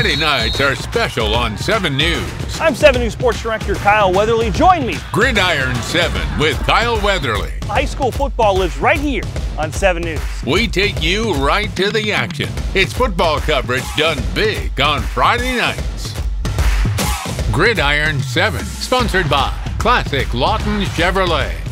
Friday nights are special on 7 News. I'm 7 News Sports Director Kyle Weatherly. Join me. Gridiron 7 with Kyle Weatherly. High school football lives right here on 7 News. We take you right to the action. It's football coverage done big on Friday nights. Gridiron 7, sponsored by Classic Lawton Chevrolet.